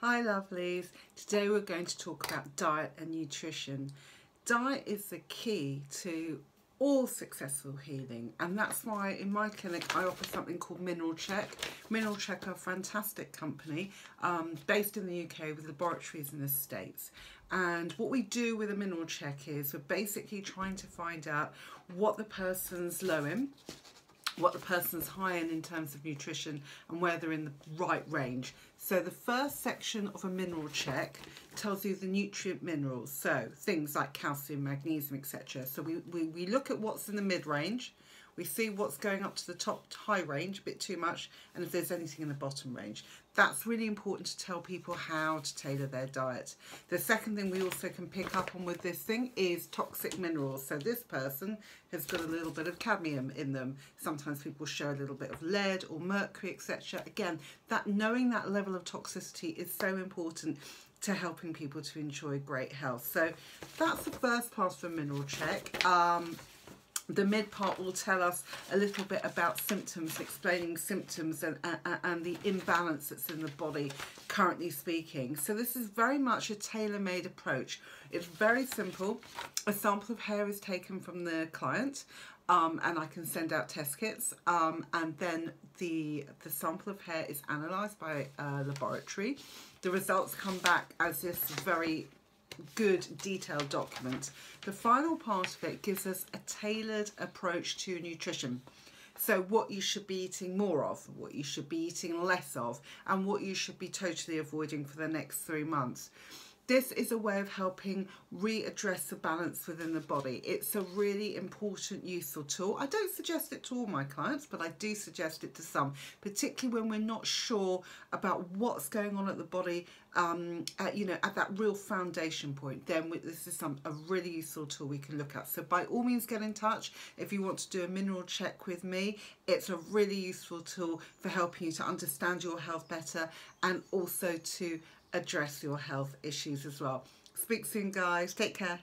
Hi lovelies. Today we're going to talk about diet and nutrition. Diet is the key to all successful healing and that's why in my clinic I offer something called Mineral Check. Mineral Check are a fantastic company um, based in the UK with laboratories in the States and what we do with a mineral check is we're basically trying to find out what the person's low in what the person's high in in terms of nutrition and where they're in the right range. So the first section of a mineral check tells you the nutrient minerals, so things like calcium, magnesium, etc. So we, we, we look at what's in the mid-range, we see what's going up to the top high range, a bit too much, and if there's anything in the bottom range. That's really important to tell people how to tailor their diet. The second thing we also can pick up on with this thing is toxic minerals. So this person has got a little bit of cadmium in them. Sometimes people show a little bit of lead or mercury, etc. Again, that knowing that level of toxicity is so important to helping people to enjoy great health. So that's the first part of a mineral check. Um, the mid part will tell us a little bit about symptoms, explaining symptoms and, and, and, the imbalance that's in the body, currently speaking. So this is very much a tailor-made approach. It's very simple. A sample of hair is taken from the client um, and I can send out test kits um, and then the, the sample of hair is analysed by a laboratory. The results come back as this very good detailed document. The final part of it gives us a tailored approach to nutrition. So what you should be eating more of, what you should be eating less of, and what you should be totally avoiding for the next three months. This is a way of helping readdress the balance within the body. It's a really important, useful tool. I don't suggest it to all my clients, but I do suggest it to some, particularly when we're not sure about what's going on at the body, um, at, you know, at that real foundation point. Then we, this is some a really useful tool we can look at. So by all means, get in touch if you want to do a mineral check with me. It's a really useful tool for helping you to understand your health better and also to address your health issues as well. Speak soon, guys. Take care.